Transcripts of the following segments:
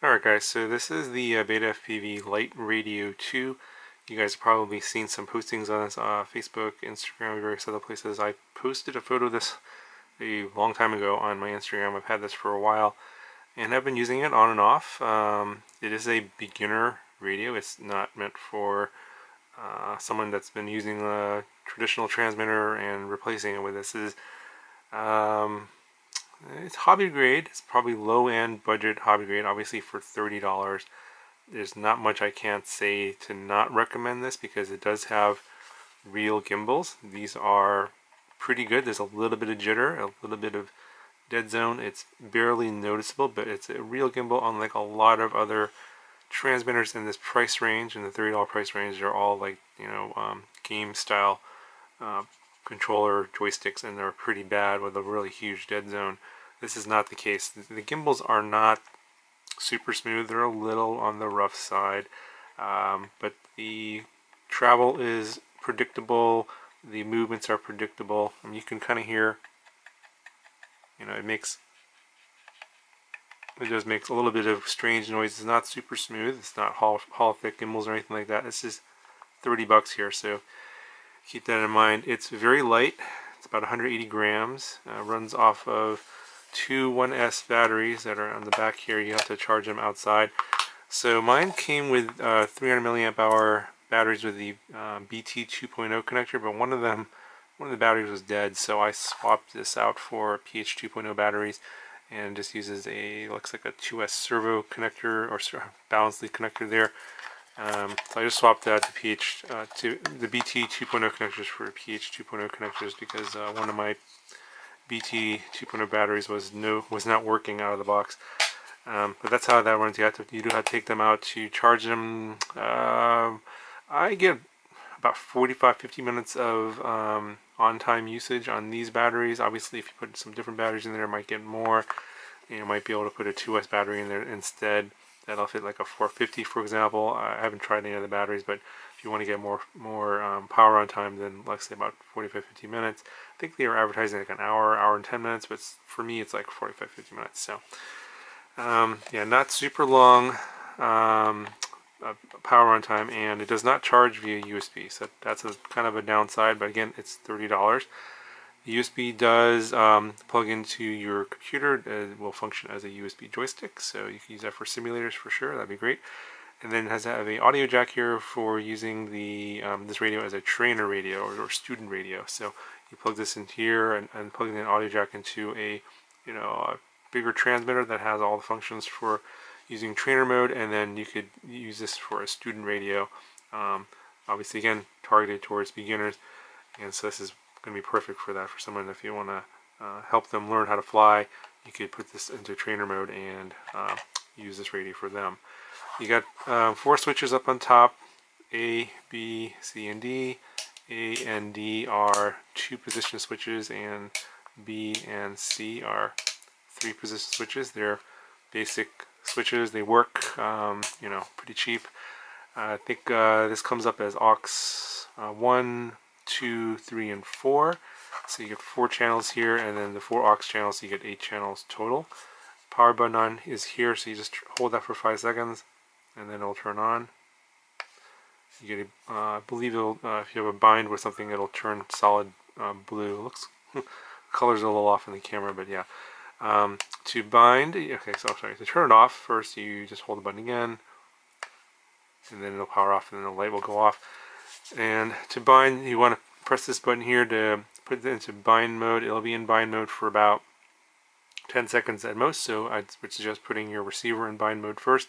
Alright guys, so this is the uh, Beta FPV Lite Radio 2. You guys have probably seen some postings on this uh, Facebook, Instagram, various other places. I posted a photo of this a long time ago on my Instagram. I've had this for a while and I've been using it on and off. Um, it is a beginner radio. It's not meant for uh, someone that's been using a traditional transmitter and replacing it with this. is um, it's hobby grade. It's probably low end budget hobby grade. Obviously for thirty dollars, there's not much I can't say to not recommend this because it does have real gimbals. These are pretty good. There's a little bit of jitter, a little bit of dead zone. It's barely noticeable, but it's a real gimbal unlike a lot of other transmitters in this price range, in the $30 price range. They're all like, you know, um, game style uh, controller joysticks and they're pretty bad with a really huge dead zone. This is not the case. The gimbals are not super smooth. They're a little on the rough side. Um, but the travel is predictable. The movements are predictable. I mean, you can kind of hear, you know, it makes, it does make a little bit of strange noise. It's not super smooth. It's not hall, hall effect gimbals or anything like that. This is 30 bucks here, so keep that in mind. It's very light. It's about 180 grams. Uh, runs off of two 1S batteries that are on the back here. You have to charge them outside. So mine came with uh, 300 milliamp hour batteries with the um, BT 2.0 connector, but one of them, one of the batteries was dead, so I swapped this out for PH 2.0 batteries and just uses a looks like a 2S servo connector or balance lead connector there. Um, so I just swapped that to PH uh, to the BT 2.0 connectors for PH 2.0 connectors because uh, one of my BT 2.0 batteries was no was not working out of the box. Um, but that's how that runs. You have to you do have to take them out to charge them. Uh, I get about 45-50 minutes of um, on-time usage on these batteries. Obviously, if you put some different batteries in there, it might get more. You might be able to put a 2S battery in there instead that'll fit like a 450 for example. I haven't tried any of the batteries but if you want to get more more um, power on time than let's say about 45 50 minutes. I think they were advertising like an hour hour and 10 minutes but for me it's like 45 50 minutes so um, yeah not super long um, uh, power on time and it does not charge via USB so that's a kind of a downside but again it's $30 USB does um, plug into your computer. It will function as a USB joystick, so you can use that for simulators for sure. That'd be great. And then it has have an audio jack here for using the um, this radio as a trainer radio or, or, student radio. So you plug this in here and, and plug an audio jack into a you know a bigger transmitter that has all the functions for using trainer mode, and then you could use this for a student radio. Um, obviously, again targeted towards beginners, and so this is going to be perfect for that for someone. If you want to uh, help them learn how to fly you could put this into trainer mode and uh, use this radio for them. You got um, four switches up on top A, B, C, and D. A and D are two position switches and B and C are three position switches. They're basic switches. They work um, you know pretty cheap. I think uh, this comes up as aux uh, 1 two, three, and four. So you get four channels here, and then the four aux channels, so you get eight channels total. Power button on is here, so you just hold that for five seconds, and then it'll turn on. You get, a, uh, I believe it'll, uh, if you have a bind with something, it'll turn solid uh, blue. It looks, color's a little off in the camera, but yeah. Um, to bind, okay, so sorry, to turn it off, first you just hold the button again, and then it'll power off, and then the light will go off. And to bind, you want to press this button here to put it into bind mode. It'll be in bind mode for about 10 seconds at most, so I would suggest putting your receiver in bind mode first.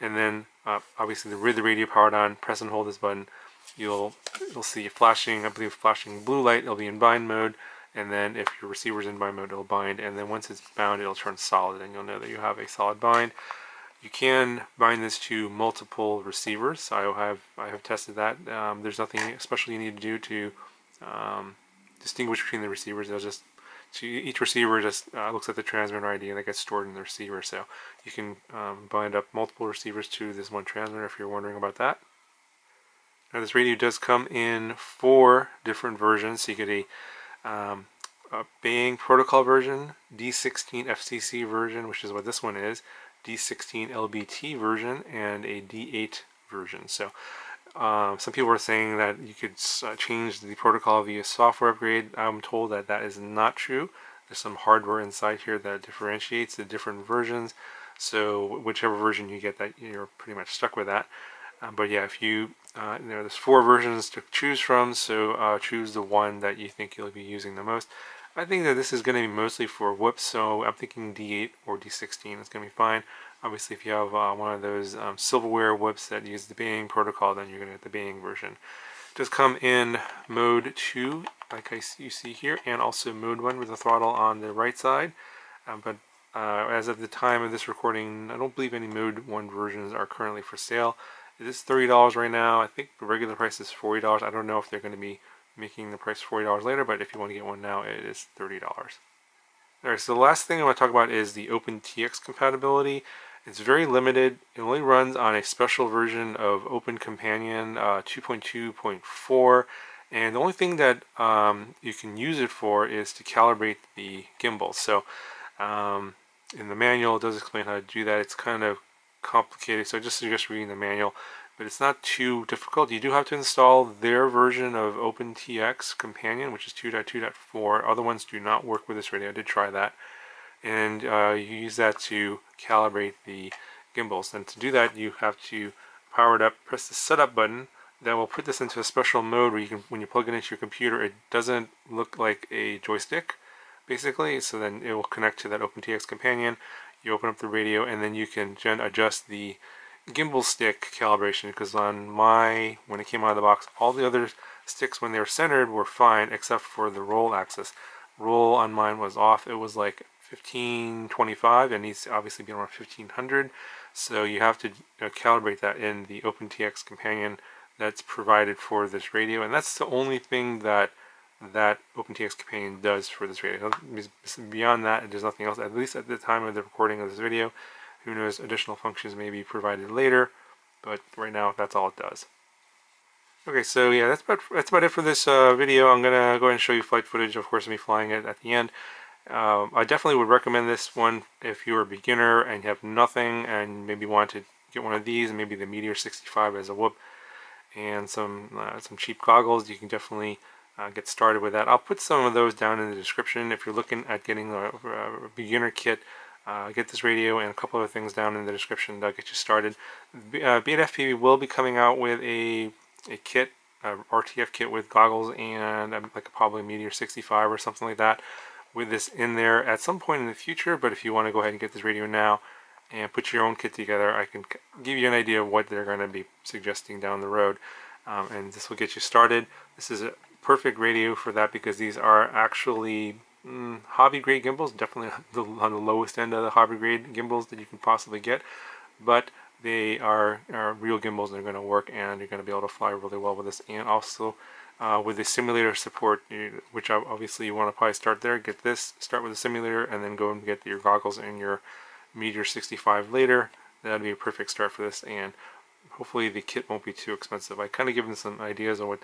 And then, uh, obviously, with the radio powered on, press and hold this button. You'll you'll see flashing, I believe, flashing blue light. It'll be in bind mode. And then if your receiver's in bind mode, it'll bind. And then once it's bound, it'll turn solid, and you'll know that you have a solid bind. You can bind this to multiple receivers. I have I have tested that. Um, there's nothing special you need to do to um, distinguish between the receivers. They'll just so each receiver just uh, looks at the transmitter ID and it gets stored in the receiver. So you can um, bind up multiple receivers to this one transmitter if you're wondering about that. Now this radio does come in four different versions. So you get a, um, a Bayang protocol version, D16 FCC version, which is what this one is, D16 LBT version and a D8 version. So um, some people are saying that you could uh, change the protocol via software upgrade. I'm told that that is not true. There's some hardware inside here that differentiates the different versions. So whichever version you get, that you're pretty much stuck with that. Uh, but yeah, if you, uh, you know, there's four versions to choose from, so uh, choose the one that you think you'll be using the most. I think that this is going to be mostly for whoops, so I'm thinking D8 or D16 is going to be fine. Obviously, if you have uh, one of those um, silverware whoops that use the Bayang protocol, then you're going to get the Bayang version. Does come in mode 2, like I you see here, and also mode 1 with the throttle on the right side. Um, but uh, as of the time of this recording, I don't believe any mode 1 versions are currently for sale. It is $30 right now. I think the regular price is $40. I don't know if they're going to be making the price $40 later, but if you want to get one now, it is $30. Alright, so the last thing I want to talk about is the OpenTX compatibility. It's very limited. It only runs on a special version of Open Companion uh, 2.2.4 and the only thing that um, you can use it for is to calibrate the gimbal. So um, in the manual it does explain how to do that. It's kind of complicated so I just suggest reading the manual but it's not too difficult. You do have to install their version of OpenTX Companion which is 2.2.4. Other ones do not work with this radio. I did try that and uh, you use that to calibrate the gimbals. And to do that, you have to power it up, press the setup button. That will put this into a special mode where you can, when you plug it into your computer, it doesn't look like a joystick, basically. So then it will connect to that OpenTX companion. You open up the radio, and then you can adjust the gimbal stick calibration. Because on my, when it came out of the box, all the other sticks, when they were centered, were fine, except for the roll axis. Roll on mine was off. It was like 1525 and needs to obviously be around 1500 so you have to you know, calibrate that in the OpenTX companion that's provided for this radio and that's the only thing that that OpenTX companion does for this radio beyond that there's nothing else at least at the time of the recording of this video who knows additional functions may be provided later but right now that's all it does Okay, so yeah, that's about that's about it for this uh, video. I'm gonna go ahead and show you flight footage, of course, of me flying it at the end. Um, I definitely would recommend this one if you're a beginner and have nothing and maybe want to get one of these and maybe the Meteor 65 as a whoop and some uh, some cheap goggles you can definitely uh, get started with that. I'll put some of those down in the description if you're looking at getting a, a beginner kit uh, get this radio and a couple other things down in the description that'll get you started. B uh, will be coming out with a, a kit a RTF kit with goggles and um, like a probably Meteor 65 or something like that with this in there at some point in the future, but if you want to go ahead and get this radio now and put your own kit together, I can give you an idea of what they're going to be suggesting down the road. Um, and this will get you started. This is a perfect radio for that because these are actually mm, hobby grade gimbals, definitely on the lowest end of the hobby grade gimbals that you can possibly get, but they are, are real gimbals and they're going to work and you're going to be able to fly really well with this and also uh, with the simulator support, which obviously you want to probably start there, get this, start with the simulator, and then go and get your goggles and your Meteor 65 later. That'd be a perfect start for this, and hopefully the kit won't be too expensive. I kind of given some ideas on what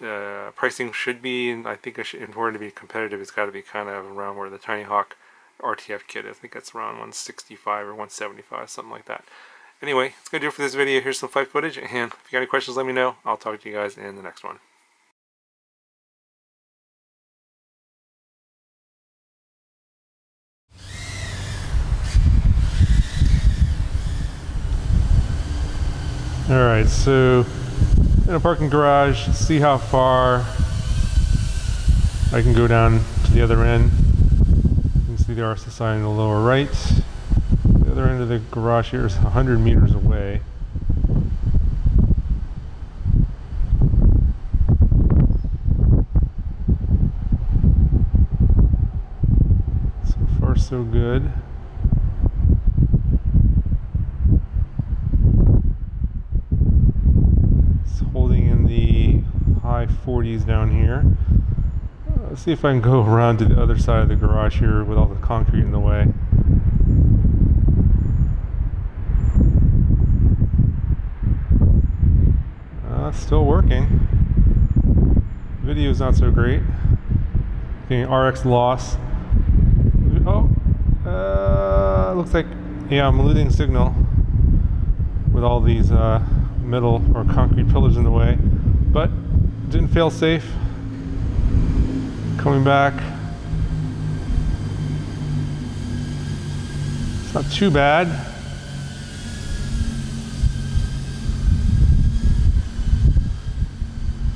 uh, pricing should be, and I think in order to be competitive, it's got to be kind of around where the Tiny Hawk RTF kit, I think that's around 165 or 175, something like that. Anyway, that's going to do it for this video. Here's some flight footage, and if you got any questions, let me know. I'll talk to you guys in the next one. Alright, so in a parking garage, see how far I can go down to the other end. You can see the RSSI in the lower right. The other end of the garage here is 100 meters away. So far so good. 40s down here. Uh, let's see if I can go around to the other side of the garage here with all the concrete in the way. Uh, still working. Video's not so great. Getting RX loss. Oh, uh, looks like yeah, I'm losing signal with all these uh, metal or concrete pillars in the way, but didn't fail safe. Coming back. It's not too bad.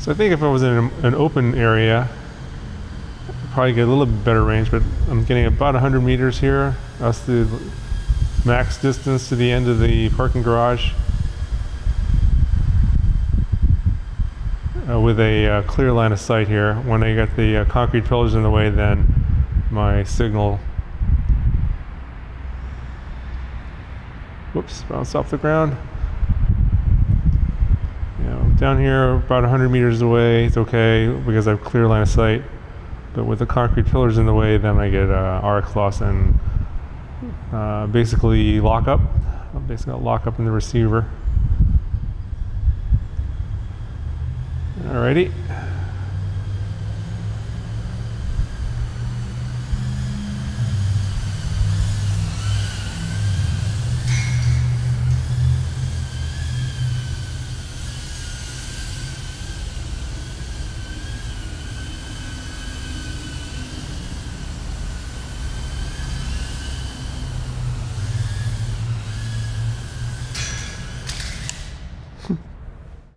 So I think if I was in an open area, I'd probably get a little bit better range, but I'm getting about 100 meters here. That's the max distance to the end of the parking garage. Uh, with a uh, clear line of sight here. When I get the uh, concrete pillars in the way, then my signal whoops, bounced off the ground. You know, down here about 100 meters away, it's okay because I have clear line of sight. But with the concrete pillars in the way, then I get uh, RX loss and uh, basically lock up. I'll basically lock up in the receiver. Alrighty.